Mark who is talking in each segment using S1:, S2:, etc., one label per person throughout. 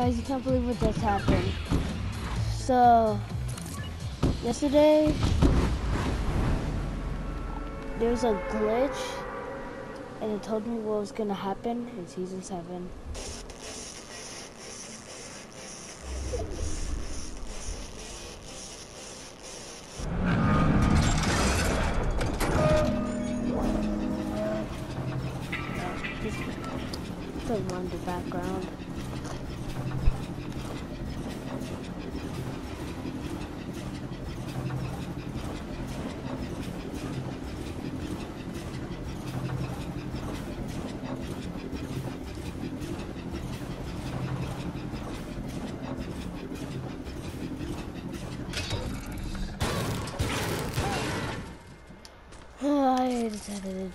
S1: Guys, you can't believe what just happened. So, yesterday, there was a glitch, and it told me what was gonna happen in season 7.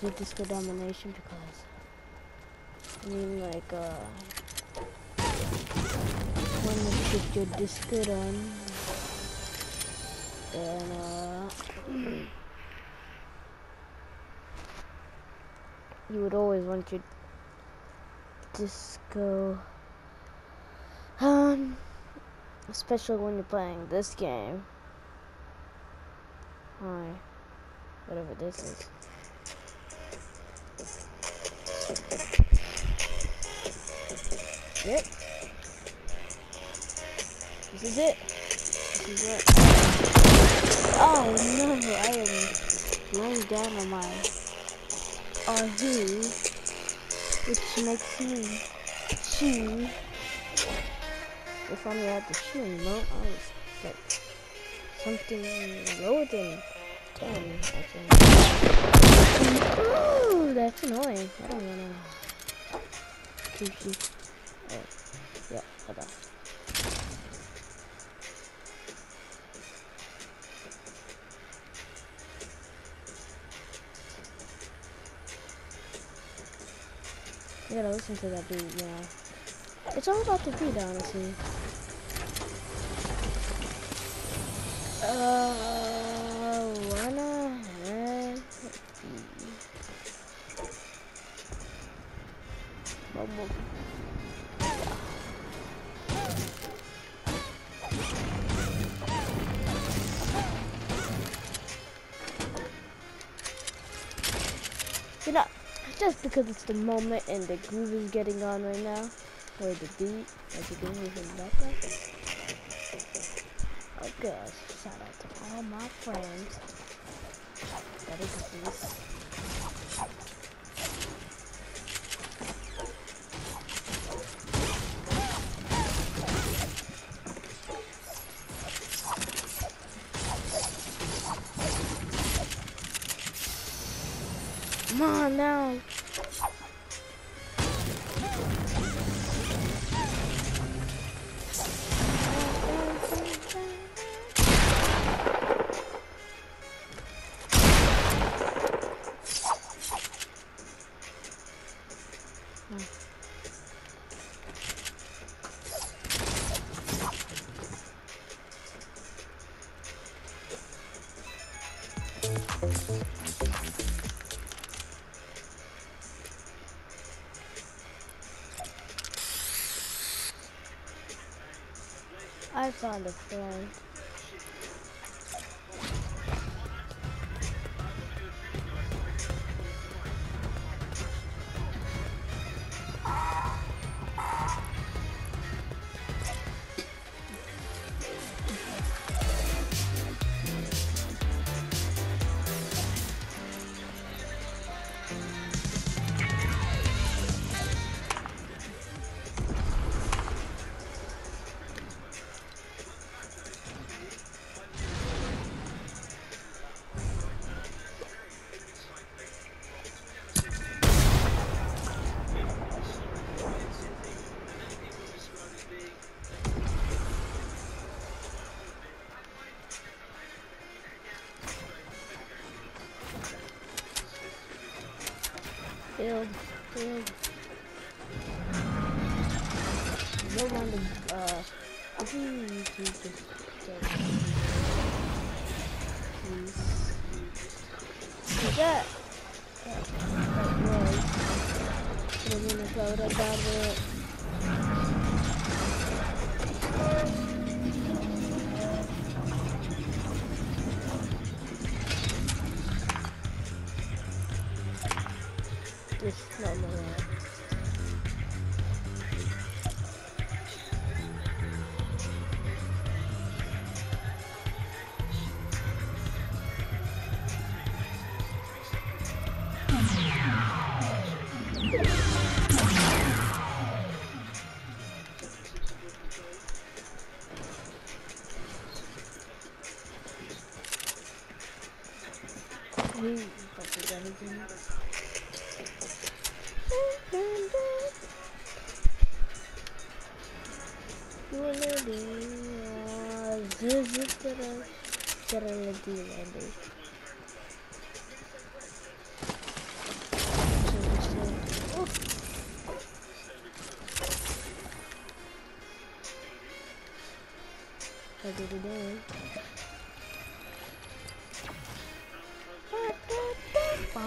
S1: Decided disco domination because I mean like uh when you get your disco done then uh you would always want your disco um especially when you're playing this game. Hi whatever this is. Yep. This is it. This is it. Oh no, I am laying down on my RV, which makes me chew. If I'm at the shoe anymore, I was like something lower than 10, I think. Ooh, that's annoying. I don't wanna. Oh, yeah, hold on. You gotta listen to that beat, know. It's all about the beat, honestly. Uh, Bubble. You know, just because it's the moment and the groove is getting on right now, or the beat, as you can hear in the background. Okay, oh, shout out to all my friends that exist. Come on now. I found a friend. Build, build. One to, uh, please, please, please. I'm gonna go to What did he do? こ。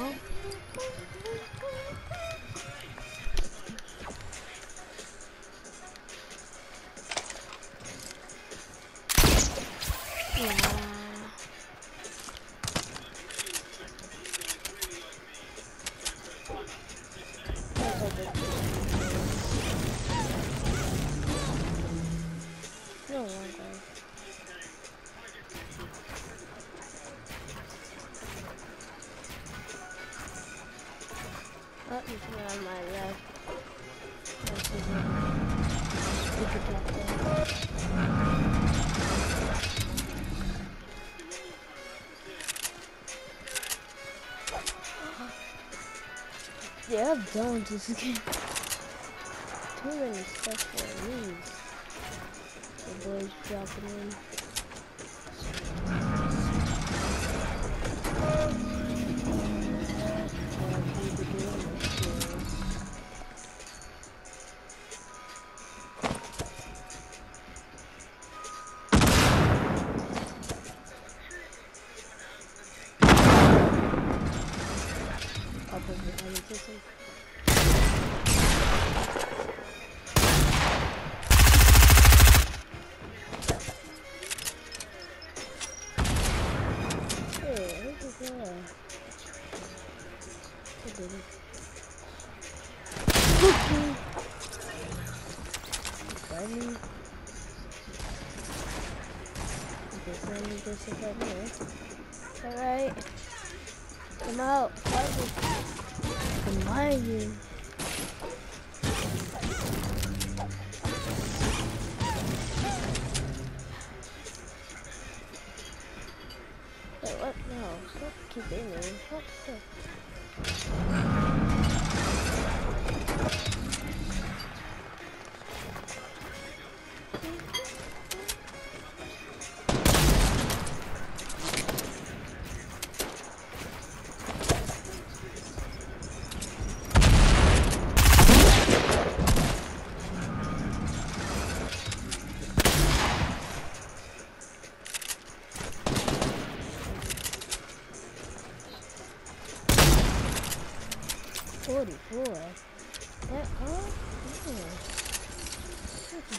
S1: Oh. Yeah, I'm done this game. Too many stuff for me. The boys dropping in. Alright. Come out. You. Wait, what? No. Stop keeping me. What the?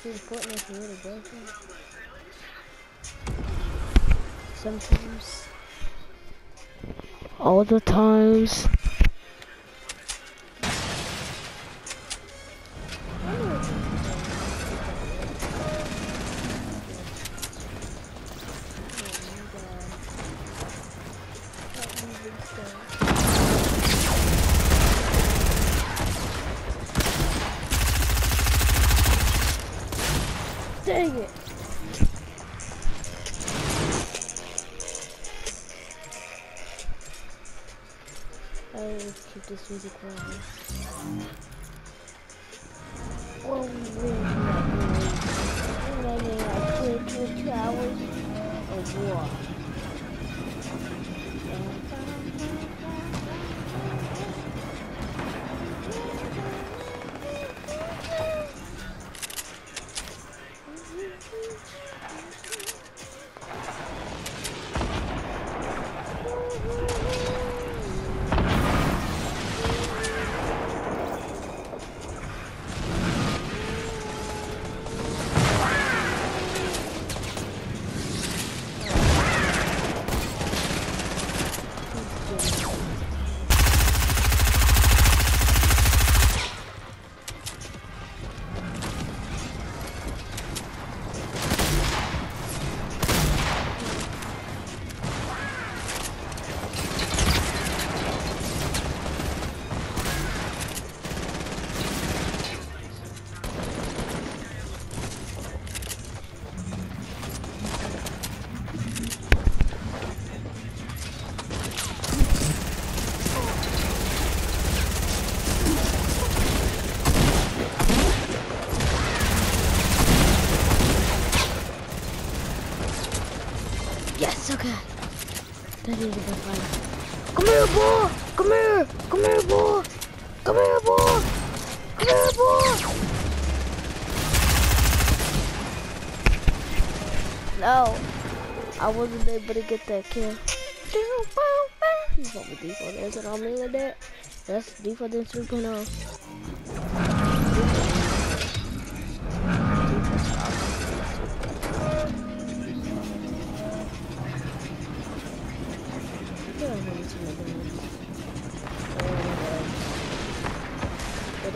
S1: That's a good Fortnite for little girlfriend. Sometimes. All the times. I don't know what to do. Dang it! I will keep this music going. Played for two hours of war. Come here, boy! Come here, boy! No, I wasn't able to get that kill. He's over default answer on me like that. That's default answer 3.0.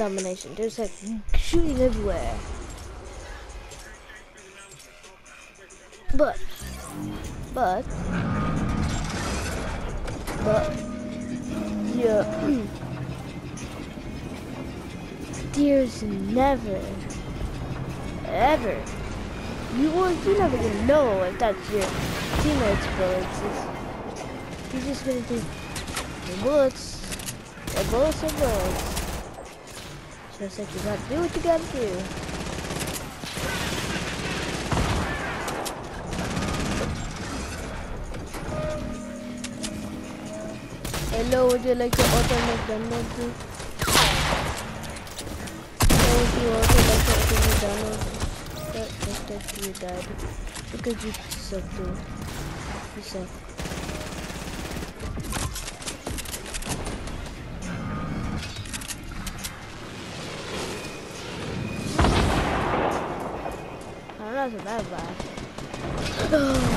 S1: domination. There's like shooting everywhere. But, but, but, yeah, there's never, ever, you will, you're never gonna know if that's your teammates' bullets. It's, you're just gonna think, bullets, bullets are bullets. So it's like you gotta do what you gotta do. Hello, would you like to open McDonald's? Hello, would you also like to you died. Because you suck too. You suck. wasn't that bad.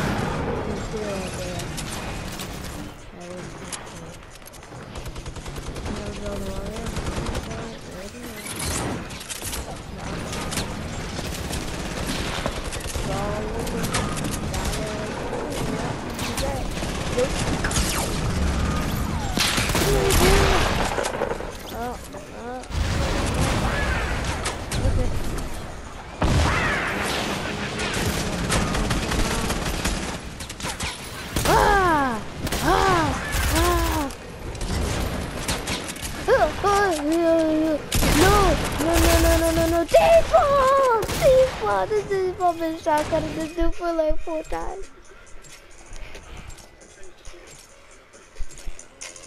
S1: for like four times.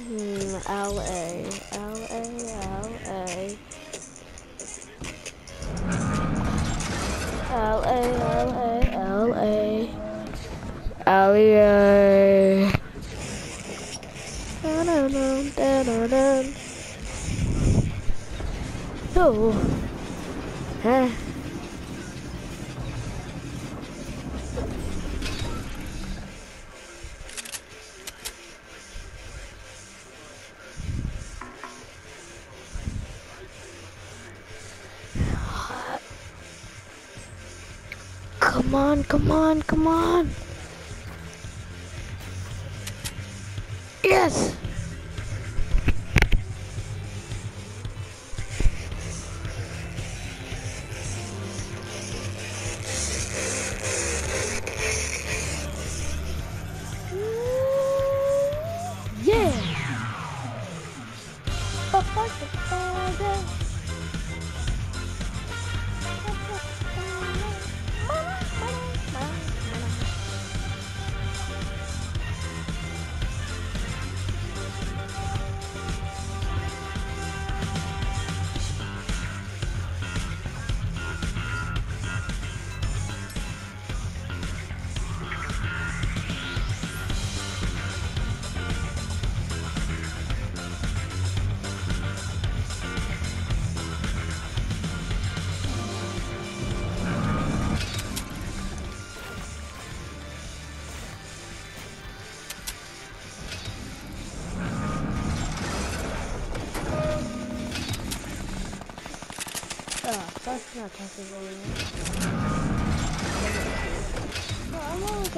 S1: Hmm, Da da da da da da. So, huh? Come on, come on, come on. Yes. That's not technical anymore. No, I'm only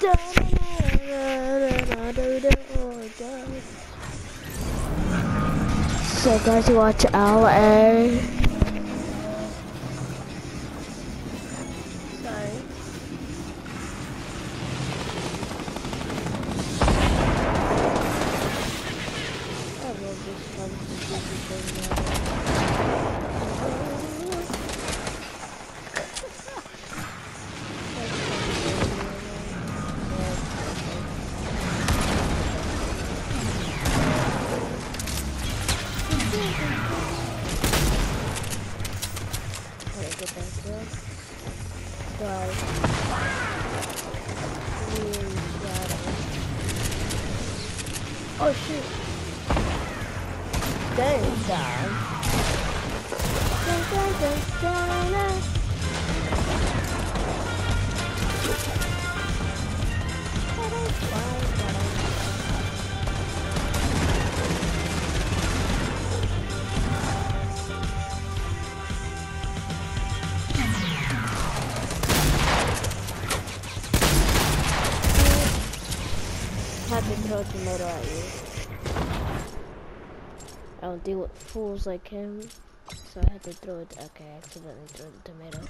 S1: So guys, watch LA. Oh shoot! Throw a tomato at you. I don't deal with fools like him, so I had to throw it. Okay, I accidentally threw the tomato.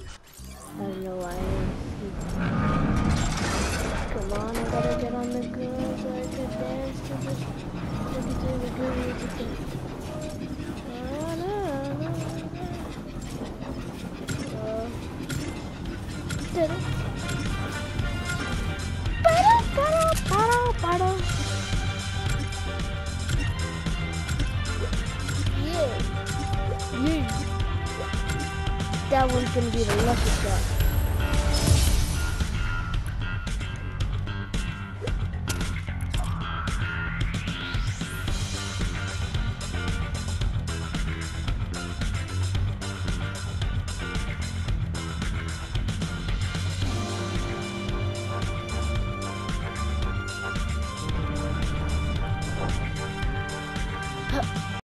S1: I don't know why. Come on, I gotta get on the groove so I can dance to this. To the. Na, na, na, na. Uh, did it. That one's gonna be the lucky shot.